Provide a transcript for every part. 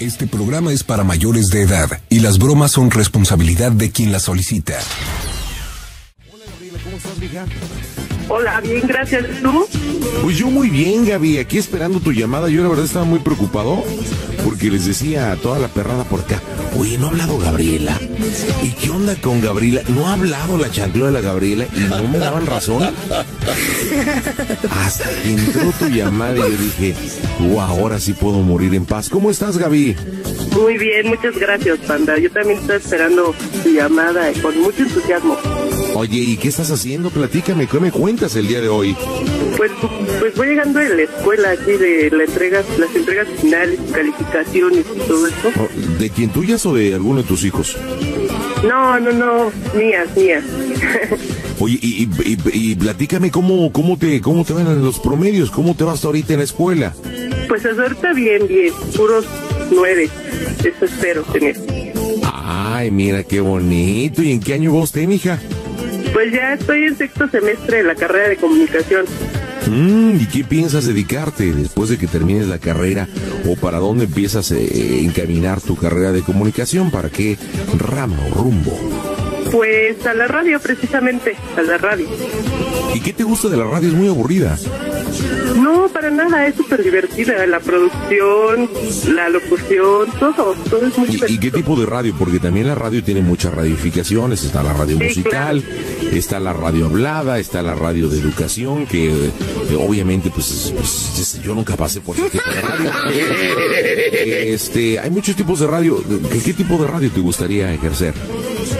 Este programa es para mayores de edad y las bromas son responsabilidad de quien las solicita. Hola Gabriela, ¿cómo estás, mija? Hola, bien, gracias. ¿Tú? Pues yo muy bien, Gaby, aquí esperando tu llamada. Yo la verdad estaba muy preocupado porque les decía a toda la perrada por acá, oye, no ha hablado Gabriela. ¿Y qué onda con Gabriela? No ha hablado la chancla de la Gabriela y no me daban razón. Hasta que entró tu llamada y yo dije, wow, ahora sí puedo morir en paz. ¿Cómo estás, Gaby? Muy bien, muchas gracias, Panda. Yo también estoy esperando tu llamada con mucho entusiasmo. Oye, ¿y qué estás haciendo? Platícame, ¿qué me cuentas el día de hoy? Pues, pues voy llegando de la escuela aquí de la entrega, las entregas finales, calificaciones y todo eso. Oh, ¿De quién tuyas o de alguno de tus hijos? No, no, no, mías, mías. Oye, y, y, y, y platícame cómo, cómo te, cómo te van los promedios, cómo te vas ahorita en la escuela. Pues ahorita bien, bien, puros nueve, eso espero tener. Ay, mira qué bonito. ¿Y en qué año vos te, mija? Pues ya estoy en sexto semestre de la carrera de comunicación. Mm, ¿Y qué piensas dedicarte después de que termines la carrera? ¿O para dónde empiezas a eh, encaminar tu carrera de comunicación? ¿Para qué ramo, rumbo? Pues a la radio, precisamente, a la radio. ¿Y qué te gusta de la radio? Es muy aburrida. No, para nada, es súper divertida. La producción, la locución, todo, todo es muy ¿Y, divertido. y qué tipo de radio? Porque también la radio tiene muchas radiodificaciones. Está la radio Sí, musical, está la radio hablada, está la radio de educación, que eh, obviamente pues, pues, es- yo nunca pasé por ese tipo de radio. Este, hay muchos tipos de radio. ¿Qué, qué tipo de radio te gustaría ejercer?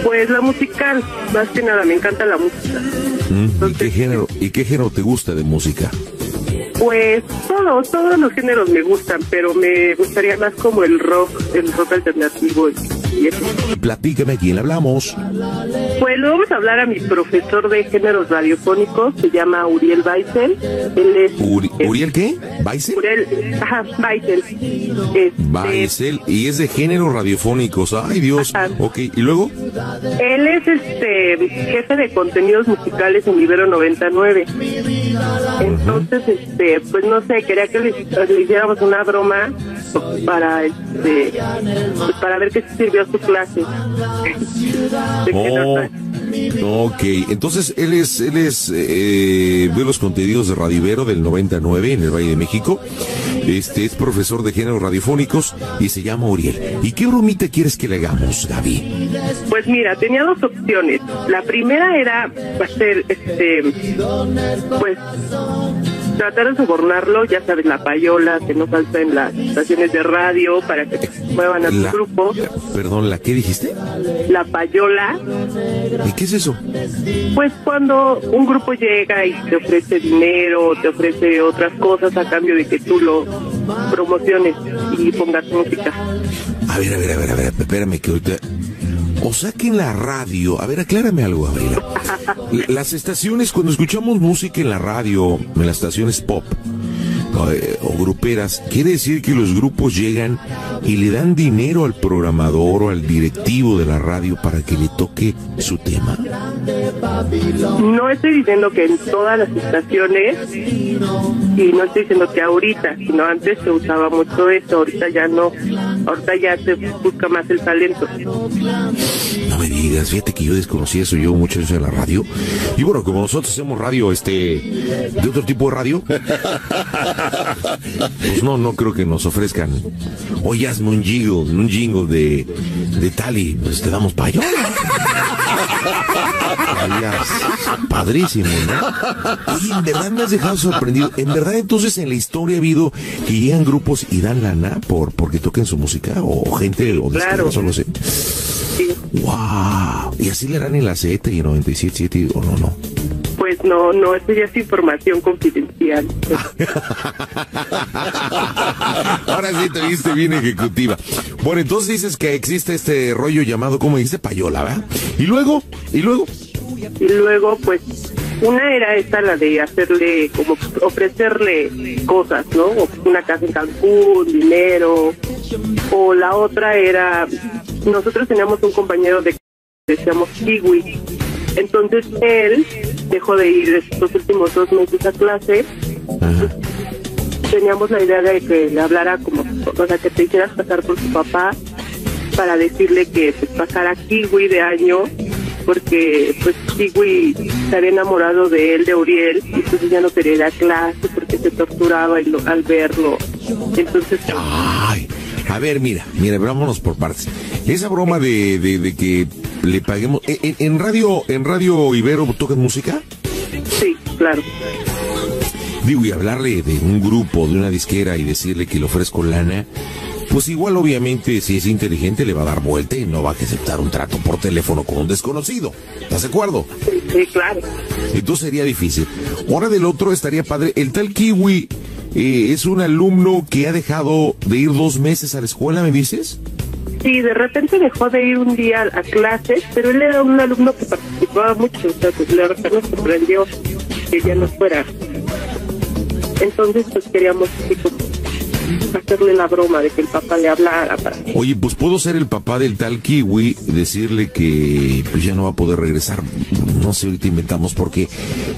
Pues la musical, más que nada, me encanta la música. ¿Mm? ¿Y qué género, y qué género te gusta de música? Pues todos, todos los géneros me gustan, pero me gustaría más como el rock, el rock alternativo a quién hablamos. Pues le vamos a hablar a mi profesor de géneros radiofónicos, se llama Uriel Baisel. Él es... Uri- ¿Uriel qué? ¿Baisel? Uriel, ajá, Baisel. Este, Baisel, y es de géneros radiofónicos. Ay, Dios. Ajá. Ok, ¿y luego? Él es este jefe de contenidos musicales en Libero 99. Entonces, este, pues no sé, quería que le, le hiciéramos una broma para este pues, para ver qué sirvió su clase. Oh, ok, entonces él es, él es eh, de los contenidos de Radivero del 99 en el Valle de México. Este es profesor de géneros radiofónicos y se llama Uriel. ¿Y qué bromita quieres que le hagamos, Gaby? Pues mira, tenía dos opciones. La primera era hacer este pues tratar de sobornarlo, ya sabes, la payola que no falta en las estaciones de radio para que se muevan a La- tu grupo. Perdón, ¿la qué dijiste? La payola, ¿Y qué es eso? pues cuando un grupo llega y te ofrece dinero, te ofrece otras cosas a cambio de que tú lo promociones y pongas música. A ver, a ver, a ver, a ver, espérame que ahorita... O sea que en la radio, a ver, aclárame algo, Gabriela. Las estaciones, cuando escuchamos música en la radio, en las estaciones pop eh, o gruperas, quiere decir que los grupos llegan y le dan dinero al programador o al directivo de la radio para que le toque su tema. No estoy diciendo que en todas las estaciones y no estoy diciendo que ahorita, sino antes se usaba mucho eso, ahorita ya no, ahorita ya se busca más el talento. No me digas, fíjate que yo desconocía eso, yo mucho eso de la radio. Y bueno, como nosotros hacemos radio, este, de otro tipo de radio, pues no, no creo que nos ofrezcan. Oye, hazme un jingle, un jingle de, de tal y pues te damos payo. Padrísimo, ¿no? Oye, en verdad me has dejado sorprendido. En verdad, entonces en la historia ha habido que llegan grupos y dan lana por porque toquen su música o gente o claro. o no sé. Sí. ¡Wow! Y así le harán en la Z y en 97.7 o no, no. No, no, esto ya es información confidencial. Ahora sí te viste bien ejecutiva. Bueno, entonces dices que existe este rollo llamado, ¿cómo dice? Payola, ¿verdad? Y luego, y luego, Y luego, pues, una era esta, la de hacerle, como ofrecerle cosas, ¿no? Una casa en Cancún, dinero. O la otra era, nosotros teníamos un compañero de decíamos Kiwi. Entonces él dejó de ir estos últimos dos meses a clase teníamos la idea de que le hablara como, o sea, que te hicieras pasar por su papá para decirle que pues, pasara Kiwi de año porque pues Kiwi se había enamorado de él, de Uriel, y entonces ya no quería ir a clase porque se torturaba al verlo. Entonces... Ay, a ver, mira, mira, vámonos por partes. Esa broma de, de, que le paguemos... ¿En, en radio en radio Ibero tocan música? Sí, claro. Digo, y hablarle de un grupo, de una disquera y decirle que le ofrezco lana, pues igual obviamente si es inteligente le va a dar vuelta y no va a aceptar un trato por teléfono con un desconocido. ¿Estás de acuerdo? Sí, claro. Entonces sería difícil. Ahora del otro estaría padre. El tal Kiwi eh, es un alumno que ha dejado de ir dos meses a la escuela, ¿me dices? Sí, de repente dejó de ir un día a clases, pero él era un alumno que participaba mucho, o sea, pues la verdad nos sorprendió que ya no fuera. Entonces, pues queríamos hacerle la broma de que el papá le hablara. Para... Oye, pues puedo ser el papá del tal Kiwi, decirle que pues ya no va a poder regresar. No sé, ahorita inventamos por qué.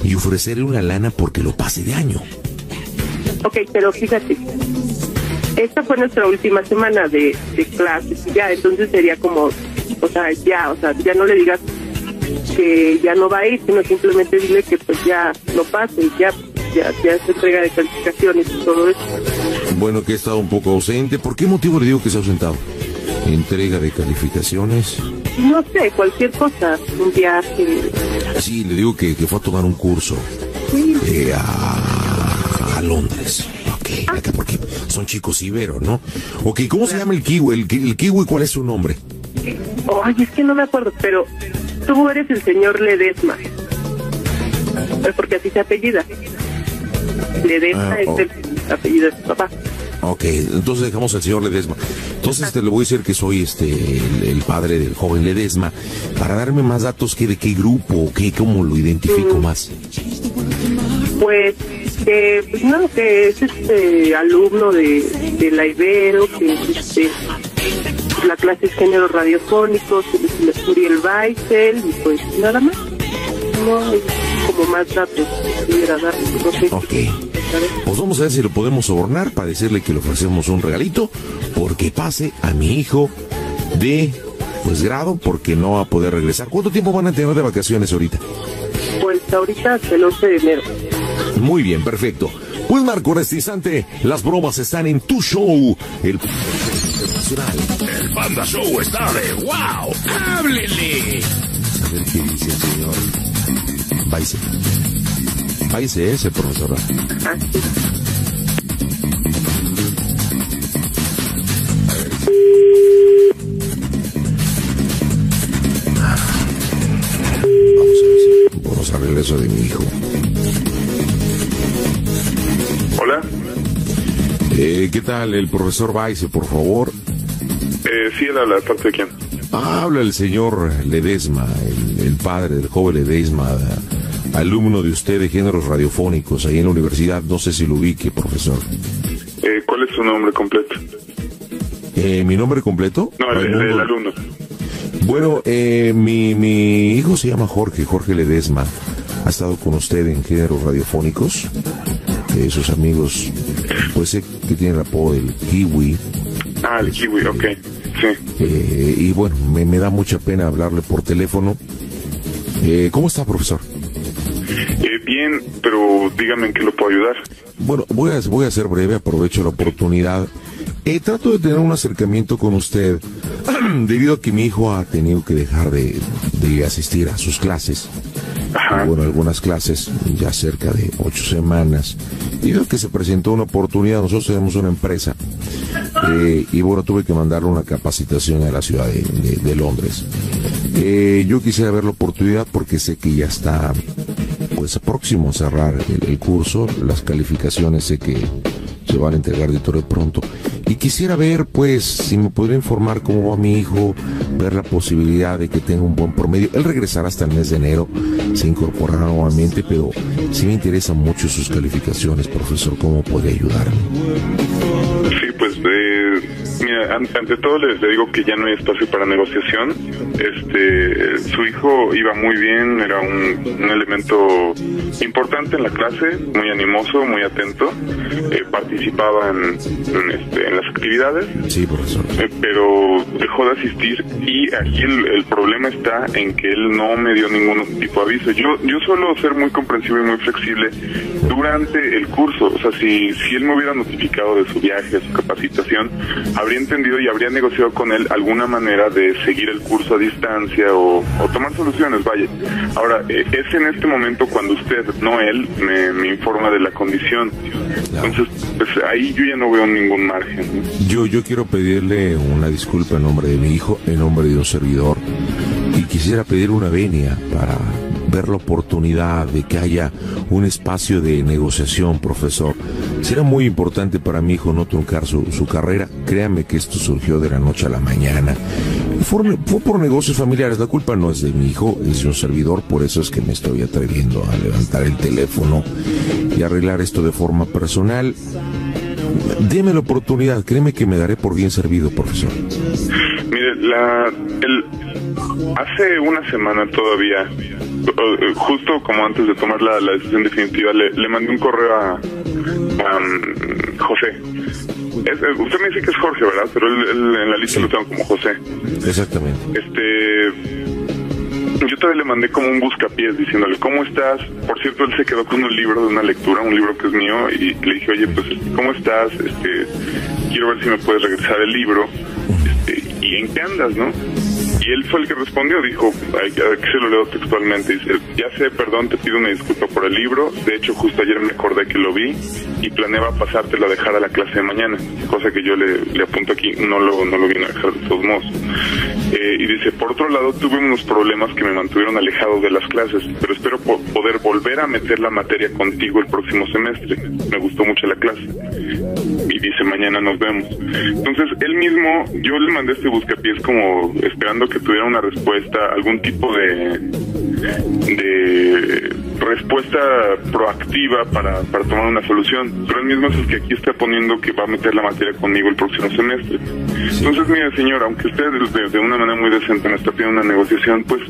Y ofrecerle una lana porque lo pase de año. Ok, pero fíjate, esta fue nuestra última semana de, de clases, ya, entonces sería como, o sea, ya, o sea, ya no le digas que ya no va a ir, sino simplemente dile que pues ya no pase, ya ya, ya se entrega de calificaciones y todo eso. Bueno, que ha estado un poco ausente. ¿Por qué motivo le digo que se ha ausentado? ¿Entrega de calificaciones? No sé, cualquier cosa. Un viaje. Sí, le digo que, que fue a tomar un curso. Sí. Eh, a, a, Londres. Ok, ah. porque son chicos ibero, ¿no? Ok, ¿cómo se llama el kiwi? El, el kiwi, ¿cuál es su nombre? Ay, es que no me acuerdo, pero tú eres el señor Ledesma. Porque así se apellida. Ledesma ah, es oh. el apellido de su papá. Ok, entonces dejamos al señor Ledesma. Entonces te le voy a decir que soy este el, padre del joven Ledesma para darme más datos que de qué grupo, qué, cómo lo identifico mm. más. Pues que pues no, que es este alumno de, de la Ibero, que es este la clase de género radiofónico, Uriel Weissel y pues nada más. No como más datos Ok. Pues vamos a ver si lo podemos sobornar para decirle que le ofrecemos un regalito porque pase a mi hijo de pues grado porque no va a poder regresar. ¿Cuánto tiempo van a tener de vacaciones ahorita? Pues ahorita hasta el 11 de enero. Muy bien, perfecto. Pues Marco, en las bromas están en tu show. El El Panda Show está de wow. ¡Háblele! A ver qué dice el señor. Váyase. Váyase ese, profesora. Vamos a ver arreglar eso de mi hijo. Eh, ¿Qué tal? El profesor Baise, por favor. Eh, sí, él habla, ¿de parte de quién? habla el señor Ledesma, el, el padre del joven Ledesma, alumno de usted de géneros radiofónicos ahí en la universidad. No sé si lo ubique, profesor. Eh, ¿Cuál es su nombre completo? Eh, ¿Mi nombre completo? No, el, alumno. Bueno, eh, mi, mi hijo se llama Jorge, Jorge Ledesma. Ha estado con usted en géneros radiofónicos. Eh, sus amigos, pues sé que tiene el apodo del Kiwi. Ah, el Kiwi, ok. Sí. Eh, y bueno, me, me, da mucha pena hablarle por teléfono. Eh, ¿Cómo está, profesor? Eh, bien, pero dígame en qué lo puedo ayudar. Bueno, voy a, voy a ser breve, aprovecho la oportunidad. Eh, trato de tener un acercamiento con usted debido a que mi hijo ha tenido que dejar de, asistir a sus clases. Bueno, algunas clases ya cerca de ocho semanas. Y veo que se presentó una oportunidad. Nosotros tenemos una empresa. Eh, y bueno, tuve que mandarle una capacitación a la ciudad de, Londres. Eh, yo quisiera ver la oportunidad porque sé que ya está pues próximo a cerrar el, curso, las calificaciones sé que se van a entregar de todo pronto. Y quisiera ver, pues, si me podría informar cómo va mi hijo, ver la posibilidad de que tenga un buen promedio. Él regresará hasta el mes de enero, se incorporará nuevamente, pero sí me interesan mucho sus calificaciones, profesor, ¿cómo puede ayudarme? Ante todo le, digo que ya no hay espacio para negociación. Este, su hijo iba muy bien, era un, elemento importante en la clase, muy animoso, muy atento, eh, participaba en, este, en, las actividades. Sí, profesor. Eh, pero dejó de asistir y aquí el, problema está en que él no me dio ningún tipo de aviso. Yo, yo suelo ser muy comprensivo y muy flexible durante el curso. O sea, si, si él me hubiera notificado de su viaje, de su capacitación, habría entendido y habría negociado con él alguna manera de seguir el curso a distancia o, tomar soluciones, vaya. Ahora, eh, es en este momento cuando usted, no él, me, informa de la condición. Entonces, pues ahí yo ya no veo ningún margen. Yo, yo quiero pedirle una disculpa en nombre de mi hijo, en nombre de un servidor, y quisiera pedir una venia para ver la oportunidad de que haya un espacio de negociación, profesor. Será muy importante para mi hijo no truncar su, carrera. Créame que esto surgió de la noche a la mañana. Fue, fue, por negocios familiares. La culpa no es de mi hijo, es de un servidor. Por eso es que me estoy atreviendo a levantar el teléfono y arreglar esto de forma personal. Deme la oportunidad. Créeme que me daré por bien servido, profesor. Mire, hace una semana todavía justo como antes de tomar la, decisión definitiva, le, mandé un correo a, mm, José. Eh, usted me dice que es Jorge, ¿verdad? Pero en la lista lo tengo como José. Exactamente. Este yo todavía le mandé como un buscapiés diciéndole, ¿cómo estás? Por cierto, él se quedó con un libro de una lectura, un libro que es mío, y le dije, oye, pues, ¿cómo estás? Este, quiero ver si me puedes regresar el libro. Este, ¿Y en qué andas, no? Y él fue el que respondió, dijo, que se lo leo textualmente, dice, ya sé, perdón, te pido una disculpa por el libro, de hecho justo ayer me acordé que lo vi y planeaba pasártelo a dejar a la clase de mañana, cosa que yo le, apunto aquí, no lo, no lo vine a dejar de todos modos. Eh, y dice, por otro lado, tuve unos problemas que me mantuvieron alejado de las clases, pero espero poder volver a meter la materia contigo el próximo semestre. Me gustó mucho la clase. Y dice, mañana nos vemos. Entonces, él mismo, yo le mandé este buscapiés como esperando que tuviera una respuesta, algún tipo de, de respuesta proactiva para, para tomar una solución. Pero él mismo es el que aquí está poniendo que va a meter la materia conmigo el próximo semestre. Entonces, mire, señor, aunque usted de, de una manera muy decente me está pidiendo una negociación, pues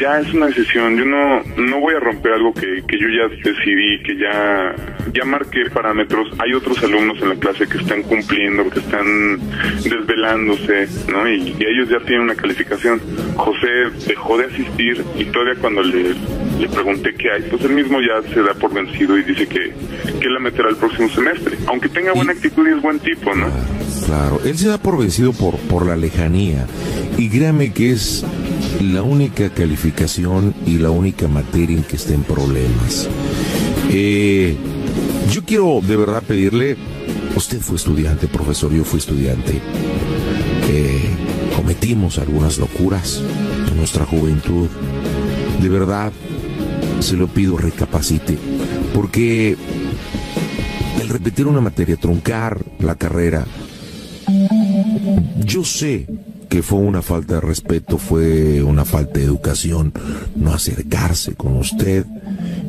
ya es una decisión. Yo no, no voy a romper algo que, que yo ya decidí, que ya, ya marqué parámetros. Hay otros alumnos en la clase que están cumpliendo, que están desvelándose, ¿no? Y, ellos ya tienen una calificación. José dejó de asistir y todavía cuando le, le pregunté qué hay, pues él mismo ya se da por vencido y dice que, que la meterá el próximo semestre. Aunque tenga buena actitud y es buen tipo, ¿no? Claro, él se da por vencido por, por la lejanía. Y créame que es la única calificación y la única materia en que está en problemas. Eh, yo quiero de verdad pedirle, usted fue estudiante, profesor, yo fui estudiante. Eh, cometimos algunas locuras en nuestra juventud. De verdad, se lo pido, recapacite. Porque el repetir una materia, truncar la carrera, yo sé que fue una falta de respeto, fue una falta de educación, no acercarse con usted,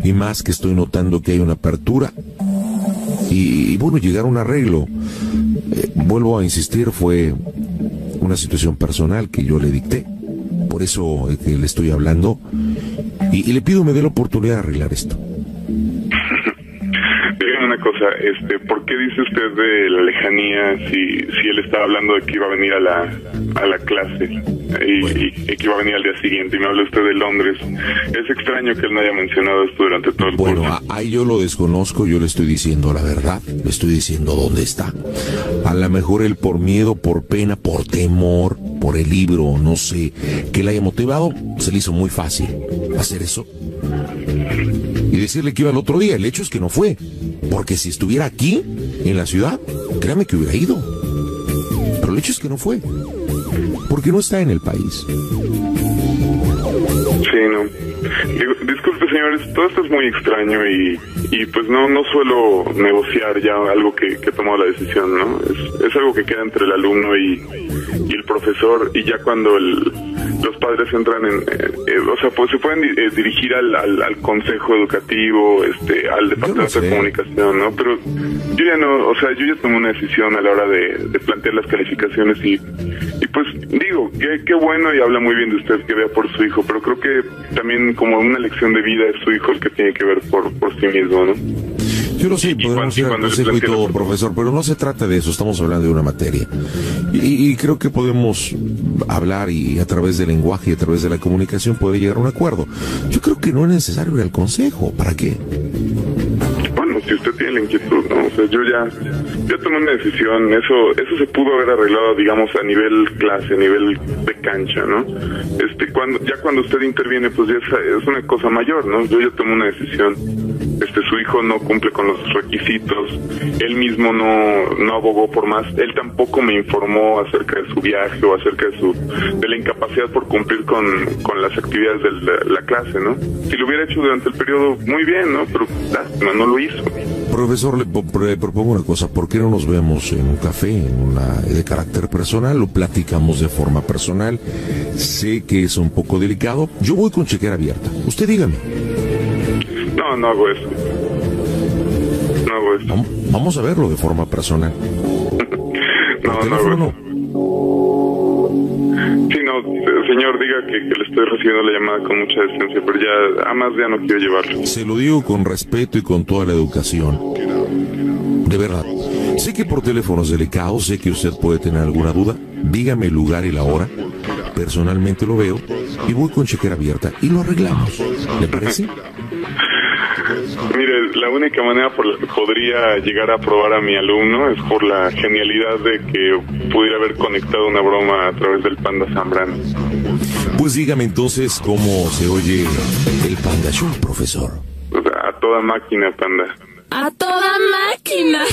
y más que estoy notando que hay una apertura. Y, bueno, llegar a un arreglo. Eh, vuelvo a insistir, fue una situación personal que yo le dicté. Por eso le estoy hablando. Y, le pido me dé la oportunidad de arreglar esto cosa, este, ¿por qué dice usted de la lejanía si, si él estaba hablando de que iba a venir a la, a la clase y, que iba a venir al día siguiente y me habla usted de Londres? Es extraño que él no haya mencionado esto durante todo el bueno, curso. Bueno, ahí yo lo desconozco, yo le estoy diciendo la verdad, le estoy diciendo dónde está. A lo mejor él por miedo, por pena, por temor, por el libro, no sé, que le haya motivado, se le hizo muy fácil hacer eso y decirle que iba el otro día. El hecho es que no fue. Porque si estuviera aquí, en la ciudad, créame que hubiera ido. Pero el hecho es que no fue. Porque no está en el país. Sí, no. disculpe, señores, todo esto es muy extraño y, y pues no no suelo negociar ya algo que, que he tomado la decisión, ¿no? Es, es algo que queda entre el alumno y, y el profesor y ya cuando el, los padres entran en, eh, eh, o sea, pues se pueden eh, dirigir al, al, al consejo educativo, este, al departamento sé. de comunicación, ¿no? Pero yo ya no, o sea, yo ya tomé una decisión a la hora de, de plantear las calificaciones y, y pues digo, qué, qué bueno y habla muy bien de usted que vea por su hijo, pero creo que también como una lección de vida es su hijo el que tiene que ver por, por sí mismo, ¿no? Yo lo sé, Y podemos ir al la- profesor, pero no se trata de eso, estamos hablando de una materia. Y, y creo que podemos hablar y a través del lenguaje y a través de la comunicación poder llegar a un acuerdo. Yo creo que no es necesario ir al consejo, ¿para qué? Bueno, si usted tiene la inquietud, ¿no? O sea, yo ya, ya tomé una decisión, eso, eso se pudo haber arreglado, digamos, a nivel clase, a nivel de cancha, ¿no? Este, cuando, ya cuando usted interviene, pues ya es, es una cosa mayor, ¿no? Yo ya tomé una decisión, este, su hijo no cumple con los requisitos, él mismo no, no abogó por más, él tampoco me informó acerca de su viaje o acerca de su, de la incapacidad por cumplir con, con las actividades de la, la clase, ¿no? Si lo hubiera hecho durante el periodo, muy bien, ¿no? Pero lástima, no lo hizo. Profesor, le, po- le propongo una cosa, ¿por qué no nos vemos en un café, en una de carácter personal? Lo platicamos de forma personal. Sé que es un poco delicado. Yo voy con chequera abierta. Usted dígame. No, no hago eso. No hago eso. Vam- Vamos a verlo de forma personal. No, no hago eso. Sí, no, señor, diga que, que le estoy recibiendo la llamada con mucha decencia, pero ya, a más ya no quiero llevarlo. Se lo digo con respeto y con toda la educación. De verdad. Sé que por teléfono es delicado, sé que usted puede tener alguna duda. Dígame el lugar y la hora. Personalmente lo veo y voy con chequera abierta y lo arreglamos. ¿Le parece? Mire, la única manera por la que podría llegar a aprobar a mi alumno es por la genialidad de que pudiera haber conectado una broma a través del Panda Zambrano. Pues dígame entonces cómo se oye el Panda Show, profesor. A toda máquina, Panda. Máquina.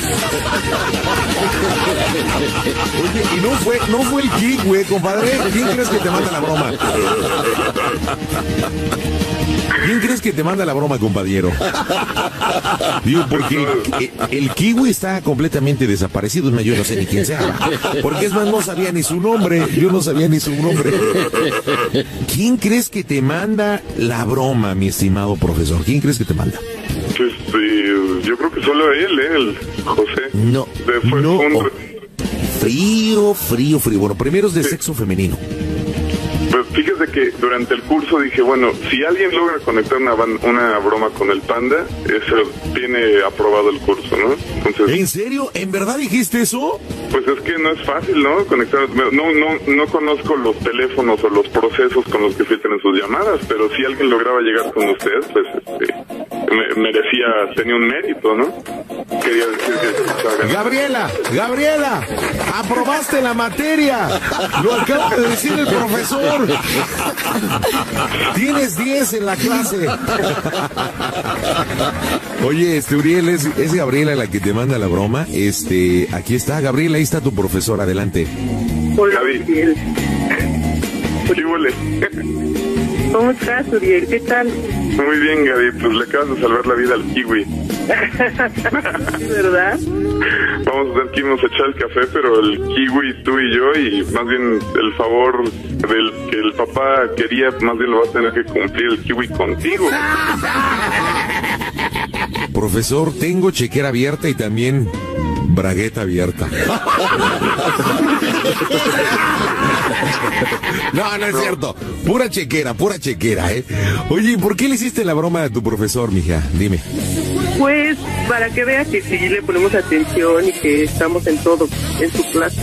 Oye, y no fue, no fue el kick, güey, compadre. ¿Quién crees que te manda la broma? ¿Quién crees que te manda la broma, compañero? Digo, porque el, el kiwi está completamente desaparecido. Yo no sé ni quién sea. Porque es más, no sabía ni su nombre. Yo no sabía ni su nombre. ¿Quién crees que te manda la broma, mi estimado profesor? ¿Quién crees que te manda? Sí, yo creo que solo él, ¿eh? El José. No, De- fue no. un- Frío, frío, frío. Bueno, primero es de sexo femenino. Pues fíjese que durante el curso dije, bueno, si alguien logra conectar una, una broma con el panda, eso tiene aprobado el curso, ¿no? Entonces, ¿En serio? ¿En verdad dijiste eso? pues es que no es fácil, ¿no? Conectar, no, no, no conozco los teléfonos o los procesos con los que filtran sus llamadas, pero si alguien lograba llegar con usted, pues este, merecía, tenía un mérito, ¿no? Quería decir que. Gabriela, Gabriela, aprobaste la materia. Lo acaba de decir el profesor. Tienes 10 en la clase. Oye, este Uriel, ¿es, es Gabriela la que te manda la broma. Este, aquí está, Gabriela, ahí está tu profesor, adelante. Hola. Uriel. ¿Qué huele? ¿Cómo estás, Uriel? ¿Qué tal? Muy bien, Gaby, pues le acabas de salvar la vida al kiwi. ¿Verdad? Vamos a tener que irnos a echar el café, pero el kiwi, tú y yo, y más bien el favor del que el papá quería, más bien lo va a tener que cumplir el kiwi contigo. Profesor, tengo chequera abierta y también bragueta abierta. No, no es cierto. Pura chequera, pura chequera, ¿eh? Oye, ¿y ¿por qué le hiciste la broma a tu profesor, mija? Dime. Pues para que vea que sí le ponemos atención y que estamos en todo, en su clase.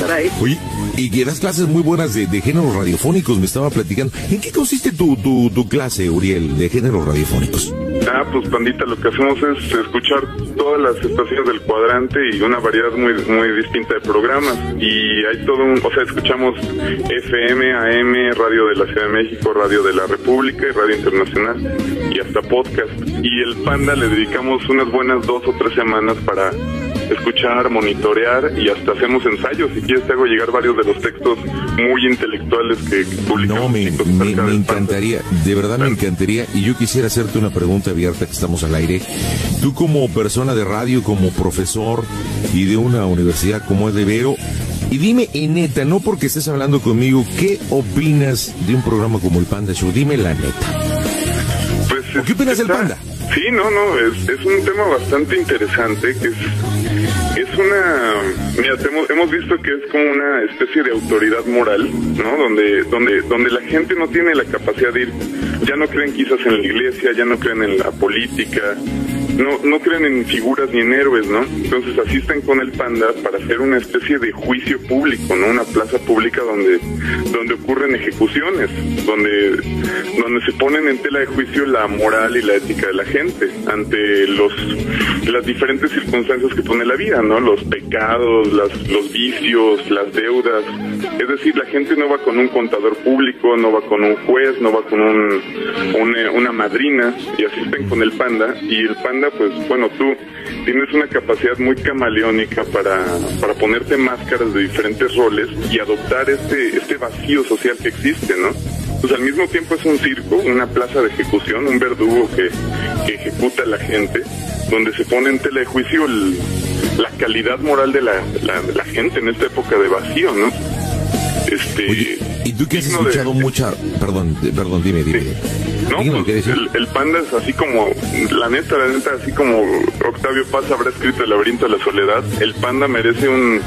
Para eso. Oye, y que das clases muy buenas de, de géneros radiofónicos, me estaba platicando. ¿En qué consiste tu, tu, tu clase, Uriel, de géneros radiofónicos? Ah, pues pandita, lo que hacemos es escuchar todas las estaciones del cuadrante y una variedad muy muy distinta de programas. Y hay todo un, o sea, escuchamos FM, AM, Radio de la Ciudad de México, Radio de la República y Radio Internacional y hasta podcast. Y el Panda le dedicamos unas buenas dos o tres semanas para escuchar, monitorear y hasta hacemos ensayos. Si quieres te hago llegar varios de los textos muy intelectuales que, que publicamos. No, me, me- me encantaría, de verdad me encantaría, y yo quisiera hacerte una pregunta abierta que estamos al aire. Tú como persona de radio, como profesor y de una universidad como es de Vero, y dime, y neta, no porque estés hablando conmigo, ¿qué opinas de un programa como el Panda Show? Dime la neta. Pues, ¿O qué opinas del panda? Sí, no, no, es, es un tema bastante interesante que es, es una... Mira, hemos, hemos visto que es como una especie de autoridad moral, ¿no? Donde, donde, donde la gente no tiene la capacidad de ir, ya no creen quizás en la iglesia, ya no creen en la política, no, no creen en figuras ni en héroes, ¿no? Entonces asisten con el panda para hacer una especie de juicio público, ¿no? Una plaza pública donde, donde ocurren ejecuciones, donde, donde se ponen en tela de juicio la moral y la ética de la gente ante los, las diferentes circunstancias que pone la vida, ¿no? Los pecados, las, los vicios, las deudas. Es decir, la gente no va con un contador público, no va con un juez, no va con un, una, una madrina y asisten con el panda y el panda pues bueno tú tienes una capacidad muy camaleónica para, para ponerte máscaras de diferentes roles y adoptar este, este vacío social que existe, ¿no? Pues al mismo tiempo es un circo, una plaza de ejecución, un verdugo que, ejecuta a la gente, donde se pone en tela de juicio el- la calidad moral de la, la, gente en esta época de vacío, ¿no? Este, Oye, ¿y tú que has de- escuchado mucha... Perdón, perdón, dime, dime. no, pues, el, el panda es así como, la neta, la neta, así como Octavio Paz habrá escrito El laberinto de la soledad, el panda merece un,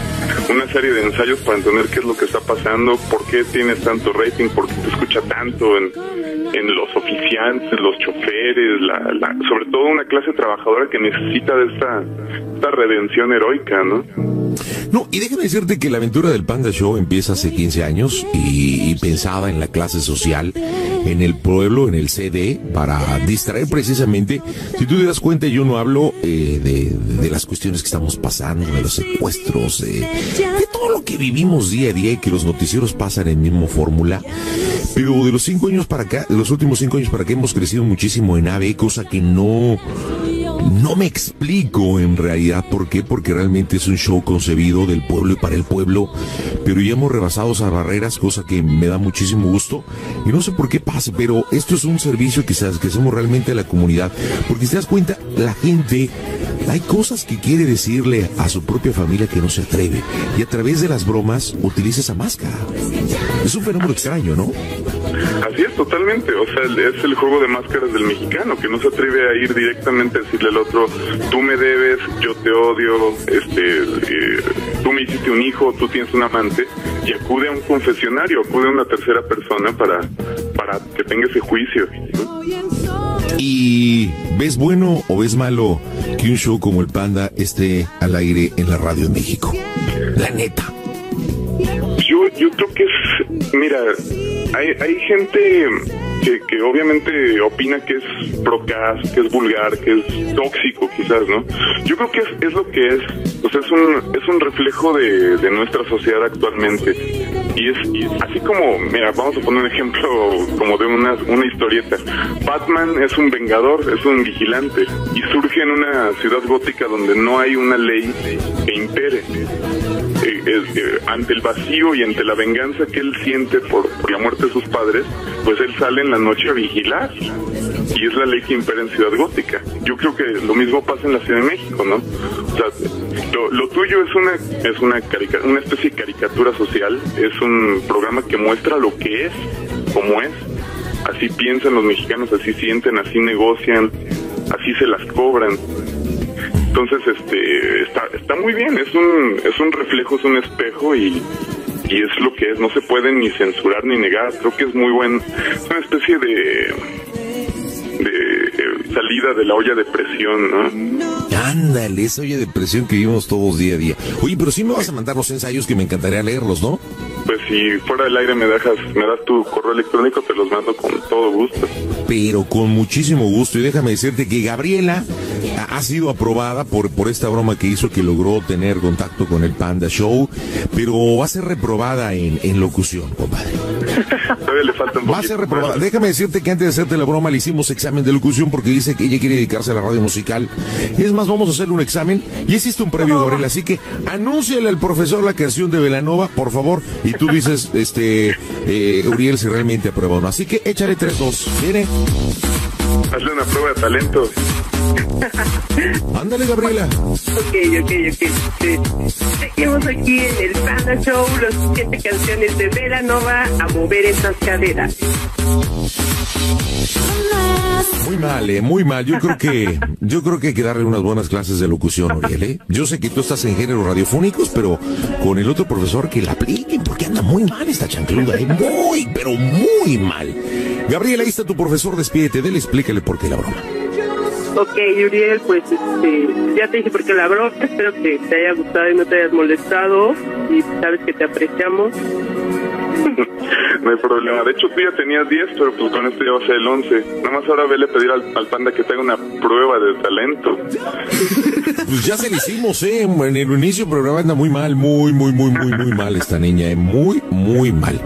una serie de ensayos para entender qué es lo que está pasando, por qué tienes tanto rating, por qué te escucha tanto en, en los oficiantes, los choferes, la, la- sobre todo una clase trabajadora que necesita de esta, esta redención heroica, ¿no? No, y déjame decirte que la aventura del Panda Show empieza hace 15 años y, pensaba en la clase social, en el pueblo, en el CD, para distraer precisamente. Si tú te das cuenta, yo no hablo eh, de, las cuestiones que estamos pasando, de los secuestros, de todo lo que vivimos día a día y que los noticieros pasan en mismo fórmula. Pero de los cinco años para acá, de los últimos cinco años para acá hemos crecido muchísimo en AVE, cosa que no, no me explico en realidad por qué, porque realmente es un show concebido del pueblo y para el pueblo, pero ya hemos rebasado esas barreras, cosa que me da muchísimo gusto. Y no sé por qué pasa, pero esto es un servicio que, que hacemos realmente a la comunidad, porque si te das cuenta, la gente, hay cosas que quiere decirle a su propia familia que no se atreve, y a través de las bromas utiliza esa máscara. Es un fenómeno extraño, ¿no? Así es, totalmente. O sea, el- es el juego de máscaras del mexicano, que no se atreve a ir directamente a decirle al otro, tú me debes, yo te odio, este, eh, tú me hiciste un hijo, tú tienes un amante, y acude a un confesionario, acude a una tercera persona para, para que tenga ese juicio. ¿Y ves bueno o ves malo que un show como el Panda esté al aire en la radio en México? La neta. Yo, yo creo que es, mira, hay, hay gente que, que obviamente opina que es procas, que es vulgar, que es tóxico quizás, ¿no? Yo creo que es, es lo que es, o sea, es un, es un reflejo de, de nuestra sociedad actualmente. Y es y así como, mira, vamos a poner un ejemplo como de una, una historieta. Batman es un vengador, es un vigilante, y surge en una ciudad gótica donde no hay una ley que impere eh, eh, ante el vacío y ante la venganza que él siente por, por la muerte de sus padres, pues él sale en la noche a vigilar. Y es la ley que impera en Ciudad Gótica. Yo creo que lo mismo pasa en la Ciudad de México, ¿no? O sea, lo, lo tuyo es una es una carica- una especie de caricatura social, es un programa que muestra lo que es, como es. Así piensan los mexicanos, así sienten, así negocian, así se las cobran. Entonces, este, está, está muy bien, es un, es un reflejo, es un espejo y, y es lo que es, no se puede ni censurar ni negar, creo que es muy buen, es una especie de, de eh, salida de la olla de presión, ¿no? Ándale, esa olla de presión que vivimos todos día a día. Oye, pero sí me vas a mandar los ensayos que me encantaría leerlos, ¿no? pues si fuera del aire me dejas, me das tu correo electrónico, te los mando con todo gusto. Pero con muchísimo gusto. Y déjame decirte que Gabriela ha sido aprobada por, por esta broma que hizo que logró tener contacto con el Panda Show, pero va a ser reprobada en, en locución, compadre. Todavía le falta un Va a ser reprobada. Déjame decirte que antes de hacerte la broma le hicimos examen de locución porque dice que ella quiere dedicarse a la radio musical. Es más, vamos a hacerle un examen y existe un previo, Gabriela. Así que anúnciale al profesor la canción de Velanova, por favor. Y tú dices, este, eh, Uriel, si realmente aprueba o no. Así que échale 3-2. ¿Viene? Hazle una prueba de talento. Ándale, Gabriela. Ok, ok, ok. Sí. Seguimos aquí en el Panda Show, los siete canciones de Veranova a mover esas caderas. Muy mal, eh, muy mal. Yo creo que, yo creo que hay que darle unas buenas clases de locución, Uriel, ¿eh? Yo sé que tú estás en géneros radiofónicos, pero con el otro profesor que la apliquen, porque anda muy mal esta chancluda, ¿eh? Muy, pero muy mal. Gabriela, ahí está tu profesor, despídete de él, explícale por qué la broma. Ok, Uriel, pues este, ya te dije porque la broma, espero que te haya gustado y no te hayas molestado y sabes que te apreciamos. No hay problema. De hecho, tú ya tenías 10, pero pues con esto ya va a ser el 11. Nada más ahora vele pedir al, al panda que te haga una prueba de talento. Pues ya se le hicimos, ¿eh? En el inicio del programa anda muy mal, muy, muy, muy, muy, muy mal esta niña, ¿eh? Muy, muy mal.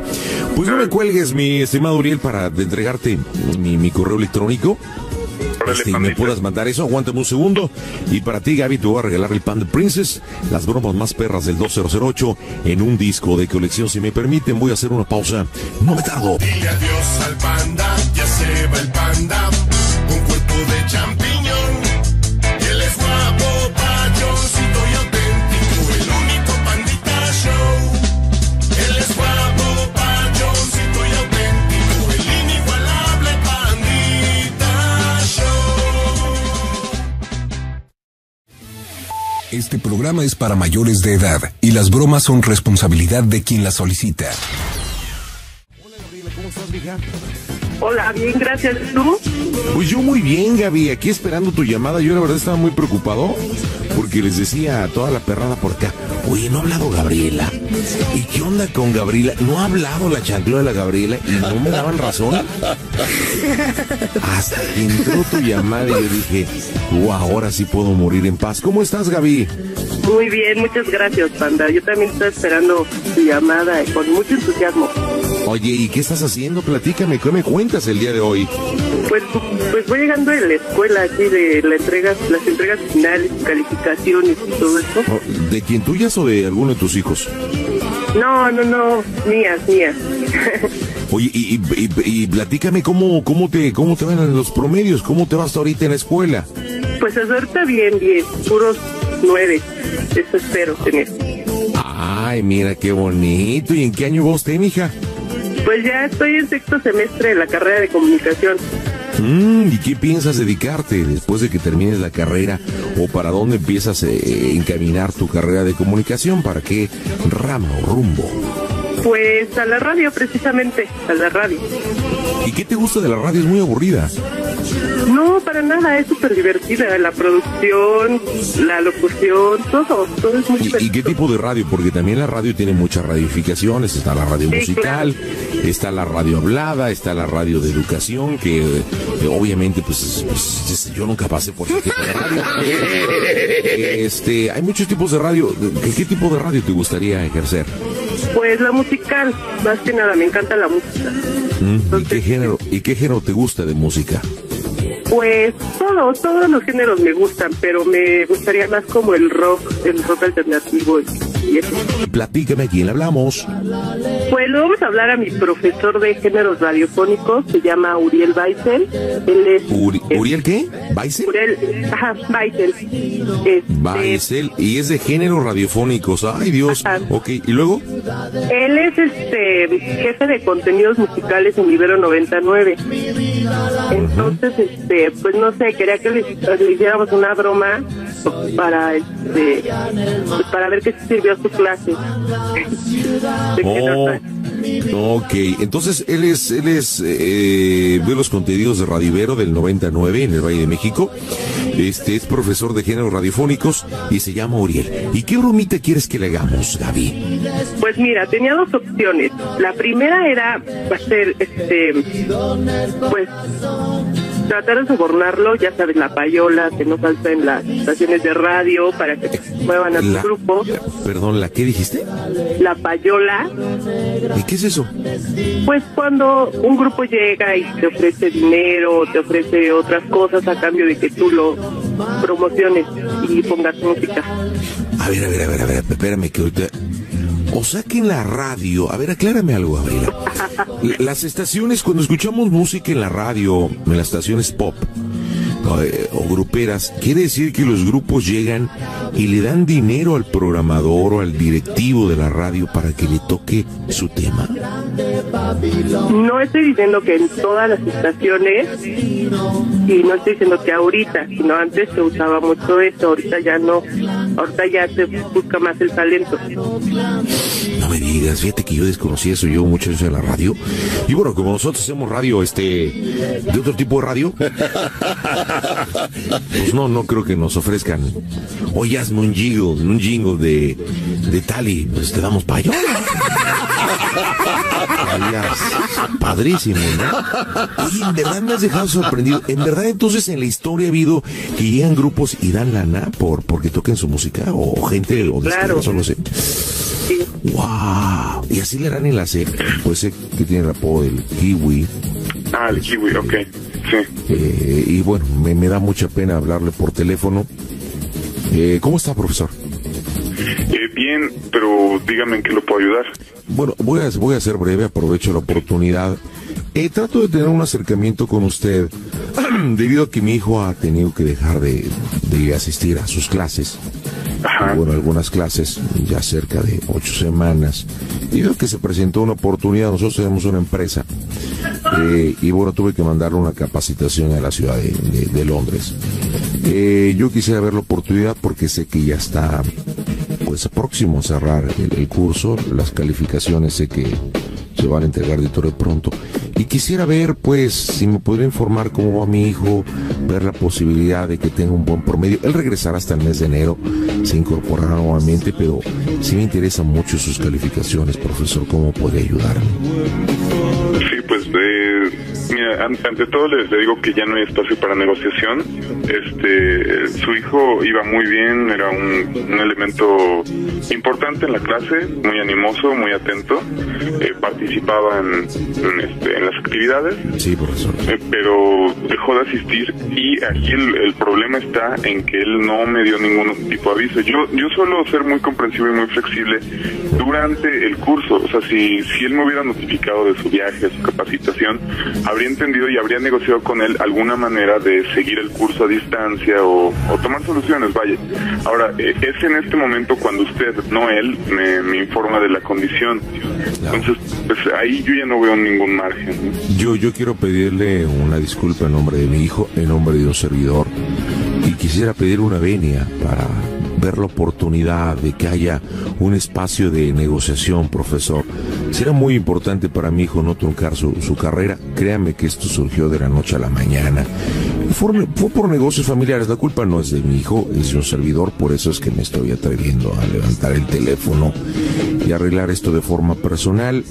Pues no me cuelgues, mi estimado Uriel, para entregarte mi, mi correo electrónico. Órale, Este, me puedas mandar eso, aguántame un segundo. Y para ti, Gaby, te voy a regalar el Panda Princess, las bromas más perras del 2008 en un disco de colección. Si me permiten, voy a hacer una pausa. No me tardo. Dile adiós al panda, ya se va el panda, Este programa es para mayores de edad y las bromas son responsabilidad de quien las solicita. ¿Cómo estás, mija? Hola, bien, gracias. ¿Tú? Pues yo muy bien, Gaby, aquí esperando tu llamada. Yo la verdad estaba muy preocupado porque les decía a toda la perrada por acá, oye, no ha hablado Gabriela. ¿Y qué onda con Gabriela? No ha hablado la chanclera de la Gabriela y no me daban razón. Hasta que entró tu llamada y yo dije, wow, ahora sí puedo morir en paz. ¿Cómo estás, Gaby? Muy bien, muchas gracias, Panda. Yo también estoy esperando tu llamada con mucho entusiasmo. Oye, ¿y qué estás haciendo? Platícame, ¿qué me cuentas el día de hoy? Pues, pues voy llegando de la escuela aquí de la entrega, las entregas finales, calificaciones y todo eso. Oh, ¿De quién tuyas o de alguno de tus hijos? No, no, no, mías, mías. Oye, y, y, y- y platícame cómo, cómo te, cómo te van los promedios, cómo te vas ahorita en la escuela. Pues ahorita bien, bien, puros nueve. Eso espero tener. Ay, mira qué bonito. ¿Y en qué año vos te, mija? Pues ya estoy en sexto semestre de la carrera de comunicación. Mm, ¿Y qué piensas dedicarte después de que termines la carrera? ¿O para dónde empiezas a encaminar tu carrera de comunicación? ¿Para qué rama o rumbo? Pues a la radio, precisamente, a la radio. ¿Y qué te gusta de la radio? Es muy aburrida. No, para nada, es súper divertida. La producción, la locución, todo, todo es muy ¿Y, y divertido. qué tipo de radio? Porque también la radio tiene muchas radiodificaciones. Está la radio Sí, musical, está la radio hablada, está la radio de educación, que eh, obviamente, pues, pues, es- yo nunca pasé por ese tipo de radio. Este, hay muchos tipos de radio. ¿Qué, qué tipo de radio te gustaría ejercer? Pues la musical, más que nada, me encanta la música. ¿Mm? ¿Y qué género, y qué género te gusta de música? Pues todo, todos los géneros me gustan, pero me gustaría más como el rock, el rock alternativo a quién hablamos. Pues le vamos a hablar a mi profesor de géneros radiofónicos, se llama Uriel Baisel. Él es... Uri- ¿Uriel qué? ¿Baisel? Uriel, ajá, Baisel. Este, Baisel, y es de géneros radiofónicos. Ay, Dios. Ajá. Ok, ¿y luego? Él es este jefe de contenidos musicales en Ibero 99. Entonces, este, pues no sé, quería que le, le hiciéramos una broma para este pues, para ver qué sirvió su clase. Oh, ok, entonces él es, él es, eh, ve los contenidos de Radio Ibero del 99 en el Valle de México. Este es profesor de géneros radiofónicos y se llama Uriel. ¿Y qué bromita quieres que le hagamos, Gaby? Pues mira, tenía dos opciones. La primera era hacer, este, pues, tratar de sobornarlo, ya sabes, la payola, que no falta en las estaciones de radio para que se muevan a La- tu grupo. Perdón, ¿la qué dijiste? La payola, ¿Y qué es eso? pues cuando un grupo llega y te ofrece dinero, te ofrece otras cosas a cambio de que tú lo promociones y pongas música. A ver, a ver, a ver, a ver, espérame que ahorita... O sea que en la radio, a ver, aclárame algo, Gabriela. Las estaciones, cuando escuchamos música en la radio, en las estaciones pop o gruperas, quiere decir que los grupos llegan y le dan dinero al programador o al directivo de la radio para que le toque su tema. No estoy diciendo que en todas las estaciones, y no estoy diciendo que ahorita, sino antes se usaba mucho eso, ahorita ya no, ahorita ya se busca más el talento. No me digas, fíjate que yo desconocí eso, yo mucho eso de la radio. Y bueno, como nosotros hacemos radio, este, de otro tipo de radio, pues no, no creo que nos ofrezcan. Oye, hazme un jingle, un jingle de, de Tali, pues te damos payo. Padrísimo, ¿no? Oye, en verdad me has dejado sorprendido. En verdad, entonces en la historia ha habido que llegan grupos y dan lana por porque toquen su música o gente o Claro. no sé. Sí. ¡Wow! Y así le dan en la C. Pues sé que tiene el apodo del kiwi. Ah, el kiwi, ok. Sí. eh, y bueno, me, me da mucha pena hablarle por teléfono. Eh, ¿Cómo está, profesor? Eh, bien, pero dígame en qué lo puedo ayudar. Bueno, voy a, voy a ser breve, aprovecho la oportunidad. Eh, trato de tener un acercamiento con usted debido a que mi hijo ha tenido que dejar de, de asistir a sus clases. Ajá. bueno, algunas clases ya cerca de ocho semanas. Y veo que se presentó una oportunidad. Nosotros tenemos una empresa. eh, y bueno, tuve que mandarle una capacitación a la ciudad de, de- de Londres. Eh, yo quisiera ver la oportunidad porque sé que ya está pues próximo a cerrar el, el curso. Las calificaciones sé que se van a entregar de todo de pronto. Y quisiera ver, pues, si me podría informar cómo va mi hijo, ver la posibilidad de que tenga un buen promedio. Él regresará hasta el mes de enero, se incorporará nuevamente, pero sí me interesan mucho sus calificaciones, profesor, ¿cómo puede ayudarme? Ante todo le, digo que ya no hay espacio para negociación. Este, su hijo iba muy bien, era un, un elemento importante en la clase, muy animoso, muy atento, eh, participaba en, en, este, en las actividades. Sí, profesor. Eh, pero dejó de asistir y aquí el, el problema está en que él no me dio ningún tipo de aviso. Yo yo suelo ser muy comprensivo y muy flexible durante el curso. O sea, si, si él me hubiera notificado de su viaje, su capacitación, habría entendido y habría negociado con él alguna manera de seguir el curso a distancia o, o tomar soluciones, vaya. Ahora, eh, es en este momento cuando usted, no él, me, me informa de la condición. Entonces, pues ahí yo ya no veo ningún margen. Yo, yo quiero pedirle una disculpa en nombre de mi hijo, en nombre de un servidor, y quisiera pedir una venia para ver la oportunidad de que haya un espacio de negociación, profesor. Será muy importante para mi hijo no truncar su, su carrera. Créame que esto surgió de la noche a la mañana. Fue, fue por negocios familiares. La culpa no es de mi hijo, es de un servidor. Por eso es que me estoy atreviendo a levantar el teléfono y arreglar esto de forma personal.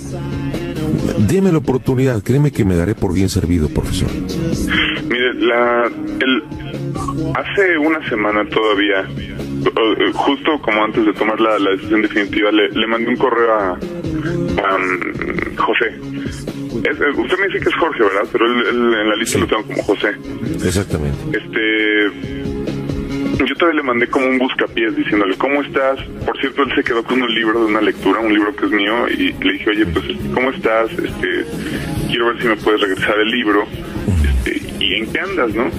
Deme la oportunidad, créeme que me daré por bien servido, profesor. Mire, la, el, hace una semana todavía, eh, justo como antes de tomar la, la decisión definitiva, le, le mandé un correo a, a, mm, José. Es- eh, usted me dice que es Jorge, ¿verdad? Pero él- él en la lista Sí. lo tengo como José. Exactamente. Este. Yo todavía le mandé como un buscapiés diciéndole, ¿cómo estás? Por cierto, él se quedó con un libro de una lectura, un libro que es mío, y le dije, oye, pues, ¿cómo estás? Este, quiero ver si me puedes regresar el libro. Este, ¿y en qué andas, no?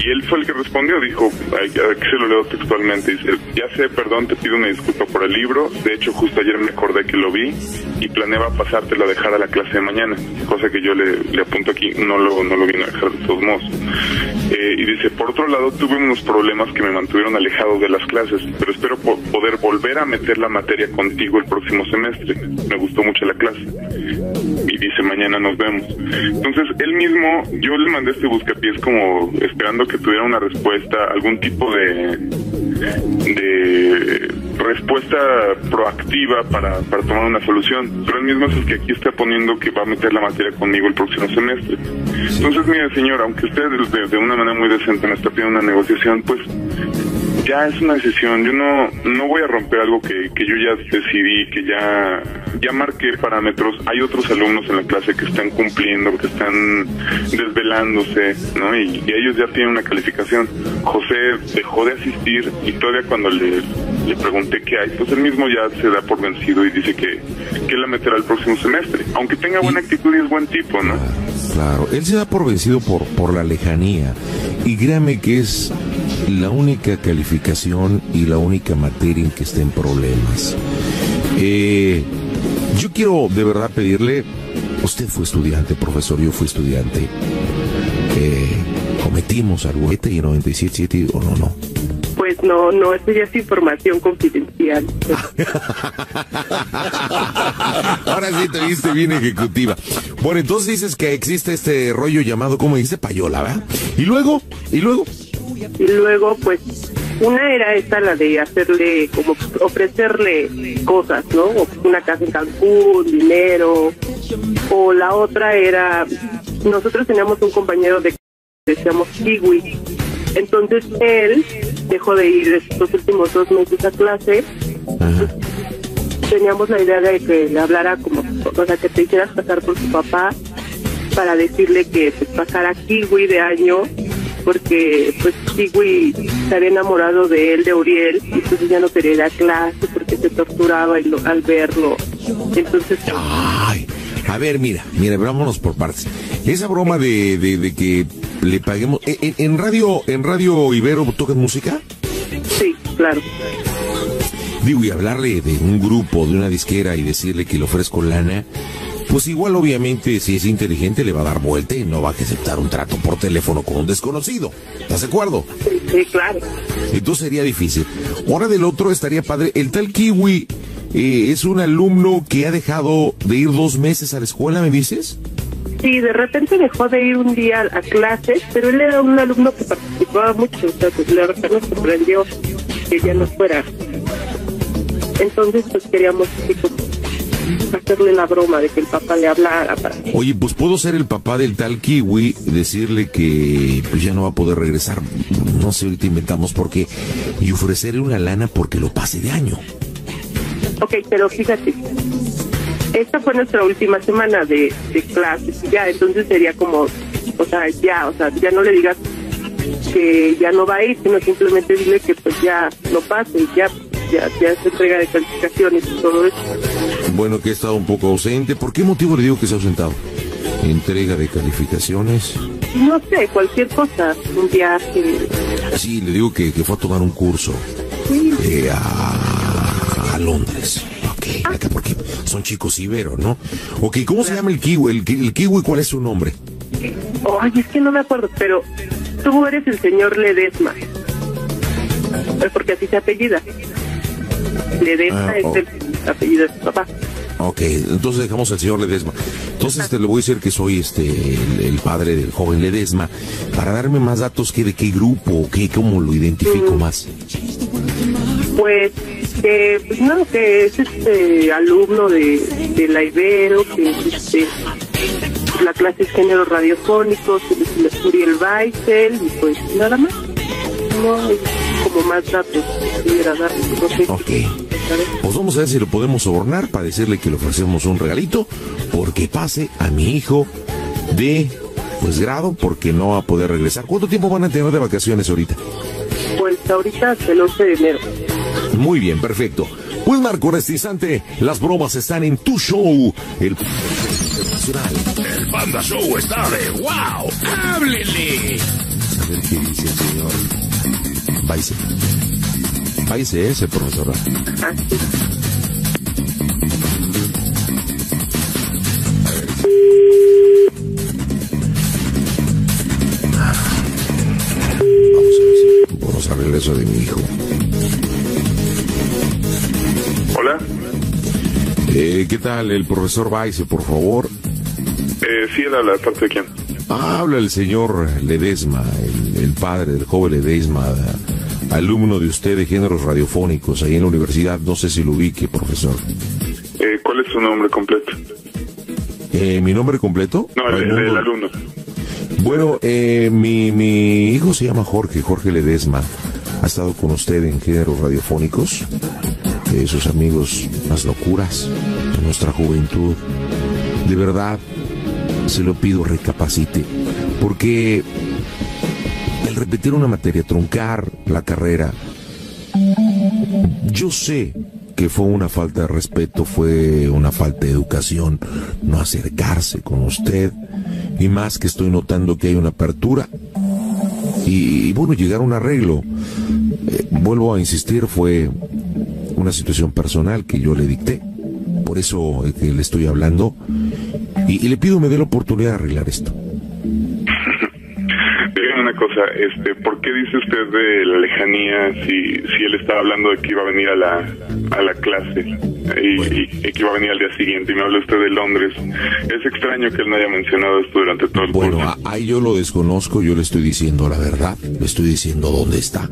Y él fue el que respondió, dijo, aquí se lo leo textualmente, dice, ya sé, perdón, te pido una disculpa por el libro, de hecho justo ayer me acordé que lo vi y planeaba pasártelo a dejar a la clase de mañana, cosa que yo le, le apunto aquí, no lo, no lo vino a dejar de todos modos. Eh, y dice, por otro lado, tuve unos problemas que me mantuvieron alejado de las clases, pero espero po- poder volver a meter la materia contigo el próximo semestre. Me gustó mucho la clase. Y dice, mañana nos vemos. Entonces, él mismo, yo le mandé este buscapiés como esperando que tuviera una respuesta, algún tipo de, de respuesta proactiva para, para tomar una solución. Pero él mismo es el que aquí está poniendo que va a meter la materia conmigo el próximo semestre. Entonces, mire, señor, aunque usted de, de una manera muy decente me está pidiendo una negociación, pues ya es una decisión. Yo no no voy a romper algo que, que yo ya decidí, que ya ya marqué parámetros. Hay otros alumnos en la clase que están cumpliendo, que están desvelándose, ¿no? Y, y ellos ya tienen una calificación. José dejó de asistir y todavía cuando le, le pregunté qué hay, pues él mismo ya se da por vencido y dice que, que la meterá el próximo semestre. Aunque tenga buena actitud y es buen tipo, ¿no? Claro, él se da por vencido por, por la lejanía. Y créame que es la única calificación y la única materia en que está en problemas. Eh, yo quiero de verdad pedirle, usted fue estudiante, profesor, yo fui estudiante. Eh, cometimos algo, este y 97, o no, no. Pues no, no, eso ya es información confidencial. Ahora sí te viste bien ejecutiva. Bueno, entonces dices que existe este rollo llamado, ¿cómo dice? Payola, ¿verdad? Y luego, y luego, Y luego, pues, una era esta, la de hacerle, como ofrecerle cosas, ¿no? Una casa en Cancún, dinero. O la otra era, nosotros teníamos un compañero de que decíamos Kiwi. Entonces él dejó de ir estos últimos dos meses a clase. Teníamos la idea de que le hablara como, o sea, que te hicieras pasar por su papá para decirle que pues, pasara Kiwi de año porque pues Kiwi se había enamorado de él, de Uriel, y entonces ya no quería ir a clase porque se torturaba al, al verlo. Entonces, Ay, a ver, mira, mira, vámonos por partes. Esa broma de, de, de que le paguemos. ¿En, en- radio, en radio Ibero tocan música? sí, claro. Digo, y hablarle de un grupo, de una disquera y decirle que le ofrezco lana, pues igual obviamente si es inteligente le va a dar vuelta y no va a aceptar un trato por teléfono con un desconocido. ¿Estás de acuerdo? Sí, claro. Entonces sería difícil. Ahora del otro estaría padre. El tal Kiwi eh, es un alumno que ha dejado de ir dos meses a la escuela, ¿me dices? Sí, de repente dejó de ir un día a clases, pero él era un alumno que participaba mucho, o sea, pues la verdad nos sorprendió que ya no fuera. Entonces, pues queríamos como hacerle la broma de que el papá le hablara para... Oye, pues puedo ser el papá del tal Kiwi, decirle que pues ya no va a poder regresar. No sé, ahorita inventamos por qué. Y ofrecerle una lana porque lo pase de año. Ok, pero fíjate, esta fue nuestra última semana de, de clases, ya, entonces sería como, o sea, ya, o sea, ya no le digas que ya no va a ir, sino simplemente dile que pues ya no pase, y ya, ya, ya se entrega de calificaciones y todo eso. Bueno, que ha estado un poco ausente. ¿Por qué motivo le digo que se ha ausentado? Entrega de calificaciones. No sé, cualquier cosa, un viaje, Sí, le digo que, que fue a tomar un curso sí, eh, a, a Londres. Ok, acá porque son chicos ibero, ¿no? Ok, ¿cómo se llama el kiwi? El, ki- el kiwi, ¿cuál es su nombre? Ay, es que no me acuerdo, pero tú eres el señor Ledesma. Porque así se apellida. Ledesma Ah, es oh. el apellido de su papá. Ok, entonces dejamos al señor Ledesma. Entonces te le voy a decir que soy este el, el padre del joven Ledesma para darme más datos que de qué grupo, qué, cómo lo identifico más. Pues, que, pues no, que es este alumno de, de la Ibero, que es este, la clase es género radiofónico, que es el estudia el Weissel, y pues nada más. No como más datos no sé. Ok. Pues vamos a ver si lo podemos sobornar para decirle que le ofrecemos un regalito porque pase a mi hijo de pues grado porque no va a poder regresar. ¿Cuánto tiempo van a tener de vacaciones ahorita? Pues ahorita hasta el 11 de enero. Muy bien, perfecto. Pues Marco Restizante, las bromas están en tu show. El internacional. El Panda Show está de wow. ¡Háblele! A ver qué dice el señor. Váyase. Váyase ese profesor. Así. esposa de mi hijo. Hola. Eh, ¿Qué tal? El profesor Baise, por favor. Eh, sí, él habla, ¿de parte de quién? Habla el señor Ledesma, el, el padre del joven Ledesma, alumno de usted de géneros radiofónicos ahí en la universidad. No sé si lo ubique, profesor. Eh, ¿Cuál es su nombre completo? Eh, ¿Mi nombre completo? No, el, el, Raimundo- el alumno. Bueno, eh, mi, mi hijo se llama Jorge, Jorge Ledesma. Ha estado con usted en géneros radiofónicos. Eh, sus amigos, las locuras de nuestra juventud. De verdad, se lo pido recapacite. Porque el repetir una materia, truncar la carrera, yo sé que fue una falta de respeto, fue una falta de educación no acercarse con usted. Y más que estoy notando que hay una apertura. Y, bueno, llegar a un arreglo. Eh, vuelvo a insistir, fue una situación personal que yo le dicté. Por eso es que le estoy hablando. Y, y le pido me dé la oportunidad de arreglar esto. Cosa, este, ¿por qué dice usted de la lejanía si, si él estaba hablando de que iba a venir a la, a la clase y, y- y que iba a venir al día siguiente y me habla usted de Londres? Es extraño que él no haya mencionado esto durante todo el Bueno, curso. ahí yo lo desconozco, yo le estoy diciendo la verdad, le estoy diciendo dónde está.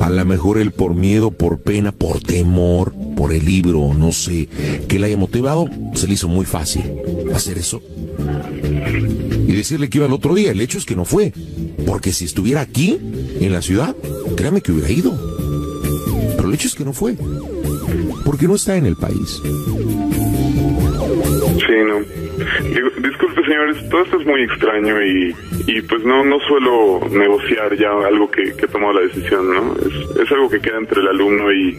A lo mejor él por miedo, por pena, por temor, por el libro, no sé, que le haya motivado, se le hizo muy fácil hacer eso. Y decirle que iba el otro día, el hecho es que no fue. Porque si estuviera aquí, en la ciudad, créame que hubiera ido. Pero el hecho es que no fue. Porque no está en el país. Sí, no. Disculpe, señores, todo esto es muy extraño y, y pues no no suelo negociar ya algo que, que he tomado la decisión, ¿no? Es, es algo que queda entre el alumno y,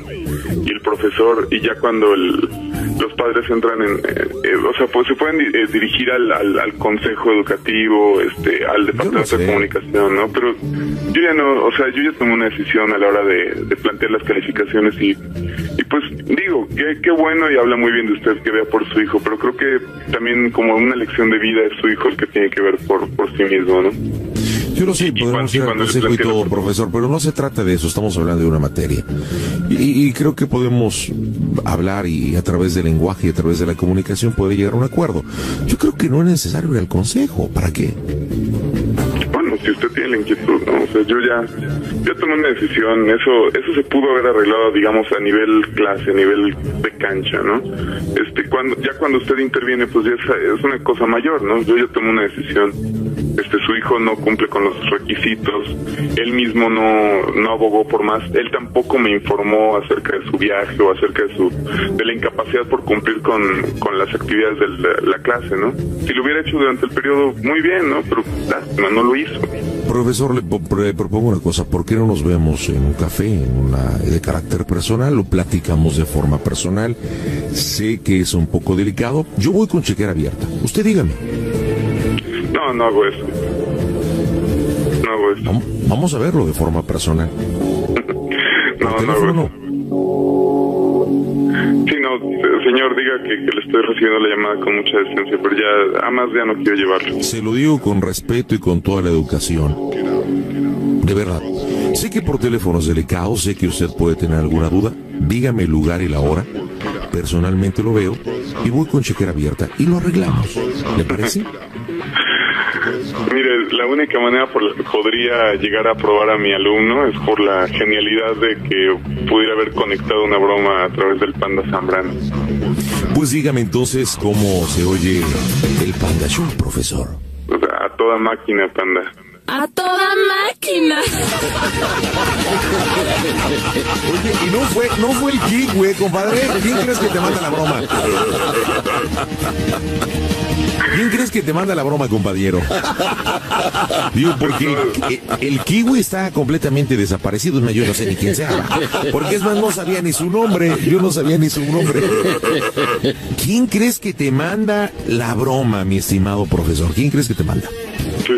y el profesor y ya cuando el- los padres entran en... eh, eh, o sea, pues se pueden eh, dirigir al, al, al consejo educativo, este, al departamento sé. de comunicación, ¿no? Pero yo ya no, o sea, yo ya tomé una decisión a la hora de, de plantear las calificaciones y, y pues digo, qué, qué bueno y habla muy bien de usted que vea por su hijo, pero creo que también como una lección de vida es su hijo el que tiene que ver por, por sí mismo, ¿no? Yo lo sé, Y podemos ir al la- profesor, pero no se trata de eso, estamos hablando de una materia. Y, y creo que podemos hablar y a través del lenguaje y a través de la comunicación puede llegar a un acuerdo. Yo creo que no es necesario ir al consejo, ¿para qué? Si usted tiene la inquietud, ¿no? O sea, yo ya, ya tomé una decisión, eso, eso se pudo haber arreglado, digamos, a nivel clase, a nivel de cancha, ¿no? Este, cuando, ya cuando usted interviene, pues ya es, es una cosa mayor, ¿no? Yo ya tomé una decisión, este, su hijo no cumple con los requisitos, él mismo no, no abogó por más, él tampoco me informó acerca de su viaje o acerca de su, de la incapacidad por cumplir con, con las actividades de la, la clase, ¿no? Si lo hubiera hecho durante el periodo, muy bien, ¿no? Pero lástima, no lo hizo. Profesor, le, po- le propongo una cosa, ¿por qué no nos vemos en un café, en una de carácter personal, lo platicamos de forma personal? Sé que es un poco delicado, yo voy con chequera abierta, usted dígame, No, no hago eso. No hago eso. Vam- vamos a verlo de forma personal. No, no hago eso. Que le estoy recibiendo la llamada con mucha decencia, pero ya, a más ya no quiero llevarlo. Se lo digo con respeto y con toda la educación. De verdad. Sé que por teléfono es delicado, sé que usted puede tener alguna duda. Dígame el lugar y la hora. Personalmente lo veo y voy con chequera abierta y lo arreglamos. ¿Le parece? Mire, la única manera por la que podría llegar a aprobar a mi alumno es por la genialidad de que pudiera haber conectado una broma a través del Panda Zambrano. Pues dígame entonces cómo se oye el Panda Show, profesor. A toda máquina, Panda. A toda máquina. Oye, y no fue, no fue el kick, güey, compadre. ¿Quién crees que te manda la broma? ¿Quién crees que te manda la broma, compañero? Digo, porque eh, el kiwi está completamente desaparecido. Es más, Yo no sé ni quién sea. Porque es más, no sabía ni su nombre. Yo no sabía ni su nombre. ¿Quién crees que te manda la broma, mi estimado profesor? ¿Quién crees que te manda? Sí,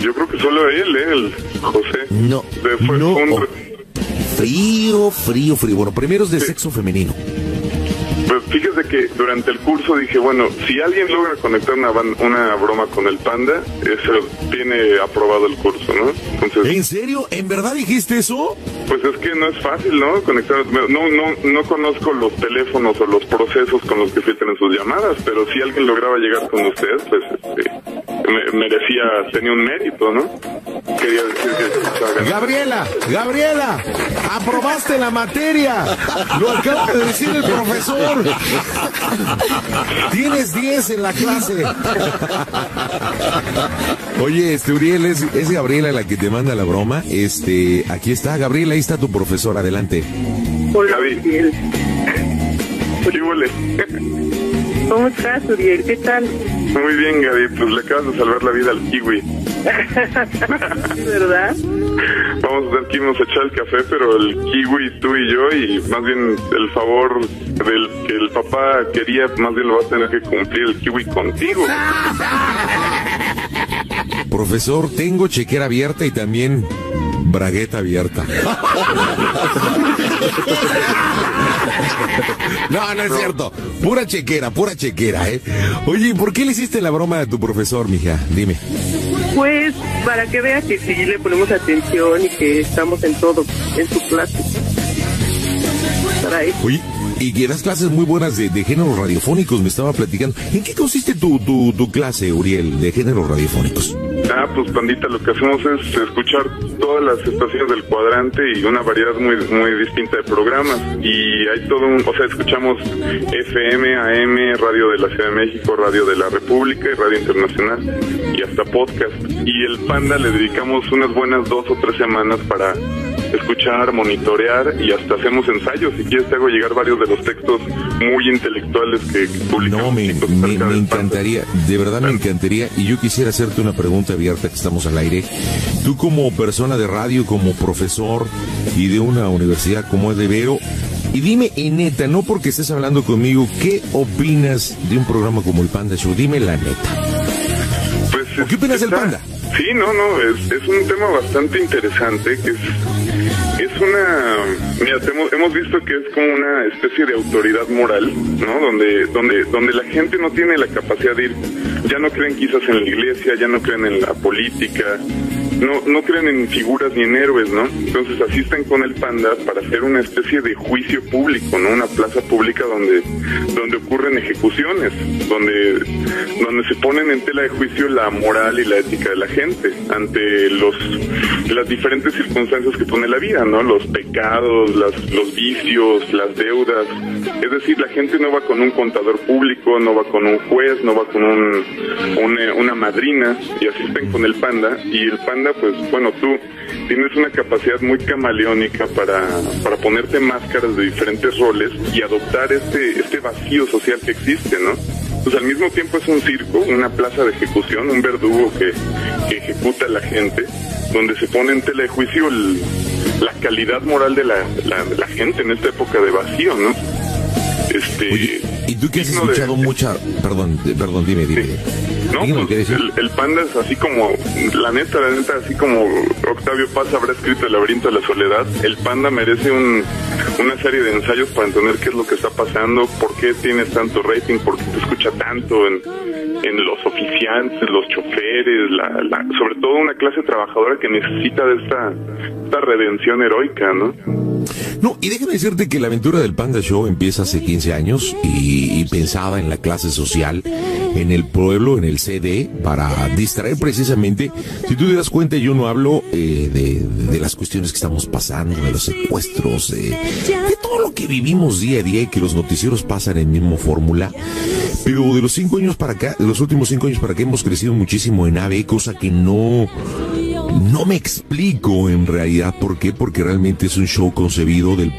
yo creo que solo él, ¿eh? El José. No, De- fue no. un- Frío, frío, frío. Bueno, primero es de sexo femenino. Pues fíjese que durante el curso dije, bueno, si alguien logra conectar una, una broma con el panda, eso tiene aprobado el curso, ¿no? Entonces, ¿En serio? ¿En verdad dijiste eso? pues es que no es fácil, ¿no? Conectar, no, no, no conozco los teléfonos o los procesos con los que filtran sus llamadas, pero si alguien lograba llegar con usted, pues este, merecía, tenía un mérito, ¿no? Quería decir que. Gabriela, Gabriela, aprobaste la materia. Lo acaba de decir el profesor. Tienes 10 en la clase. Oye, este Uriel, es, es Gabriela la que te manda la broma. Este, aquí está, Gabriela, ahí está tu profesor, adelante. Hola. Uriel. ¿Cómo estás, Uriel? ¿Qué tal? Muy bien, Gaby, pues le acabas de salvar la vida al kiwi. ¿Verdad? Vamos a ver que íbamos a echar el café, pero el kiwi, tú y yo, y más bien el favor del que el papá quería, más bien lo va a tener que cumplir el kiwi contigo. Profesor, tengo chequera abierta y también bragueta abierta. No, no es cierto. Pura chequera, pura chequera, ¿eh? Oye, ¿y ¿por qué le hiciste la broma a tu profesor, mija? Dime. Pues para que vea que sí le ponemos atención y que estamos en todo, en su clase. Para eso. Oye, y que das clases muy buenas de, de géneros radiofónicos, me estaba platicando. ¿En qué consiste tu, tu, tu clase, Uriel, de géneros radiofónicos? Ah, pues pandita, lo que hacemos es escuchar todas las estaciones del cuadrante y una variedad muy muy distinta de programas. Y hay todo un, o sea, escuchamos FM, AM, Radio de la Ciudad de México, Radio de la República y Radio Internacional y hasta podcast. Y el Panda le dedicamos unas buenas dos o tres semanas para escuchar, monitorear y hasta hacemos ensayos. Si quieres te hago llegar varios de los textos muy intelectuales que publicamos. No, me, me- encantaría, de verdad me encantaría, y yo quisiera hacerte una pregunta abierta que estamos al aire. Tú como persona de radio, como profesor y de una universidad como es de Vero, y dime en neta, no porque estés hablando conmigo, ¿qué opinas de un programa como el Panda Show? Dime la neta. Pues, ¿O qué opinas del panda? Sí, no, no, es, es un tema bastante interesante que es, es una... Mira, hemos, hemos visto que es como una especie de autoridad moral, ¿no? Donde, donde, donde la gente no tiene la capacidad de ir, ya no creen quizás en la iglesia, ya no creen en la política, no, no creen en figuras ni en héroes, ¿no? Entonces asisten con el panda para hacer una especie de juicio público, ¿no? Una plaza pública donde, donde ocurren ejecuciones, donde, donde se ponen en tela de juicio la moral y la ética de la gente ante los, las diferentes circunstancias que pone la vida, ¿no? Los pecados, las, los vicios, las deudas. Es decir, la gente no va con un contador público, no va con un juez, no va con un, una, una madrina y asisten con el panda y el panda pues bueno tú tienes una capacidad muy camaleónica para, para ponerte máscaras de diferentes roles y adoptar este, este vacío social que existe, ¿no? Pues al mismo tiempo es un circo, una plaza de ejecución, un verdugo que, ejecuta a la gente, donde se pone en tela de juicio el- la calidad moral de la, la, gente en esta época de vacío, ¿no? Este, ¿y tú que has digno de- escuchado mucha... Perdón, perdón, dime, dime. no, Dígame, pues, el, el panda es así como, la neta, la neta, así como Octavio Paz habrá escrito El laberinto de la soledad, el panda merece un, una serie de ensayos para entender qué es lo que está pasando, por qué tienes tanto rating, por qué te escucha tanto en, en los oficiantes, los choferes, la, la- sobre todo una clase trabajadora que necesita de esta, esta redención heroica, ¿no? No, y déjame decirte que la aventura del Panda Show empieza hace 15 años y, y pensaba en la clase social, en el pueblo, en el CD, para distraer precisamente. Si tú te das cuenta, yo no hablo eh, de, de las cuestiones que estamos pasando, de los secuestros, de, de todo lo que vivimos día a día y que los noticieros pasan en mismo fórmula. Pero de los cinco años para acá, de los últimos cinco años para acá hemos crecido muchísimo en AVE, cosa que no, no me explico en realidad por qué, porque realmente es un show concebido del